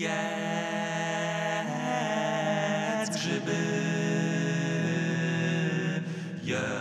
Jedz grzyby, jedz.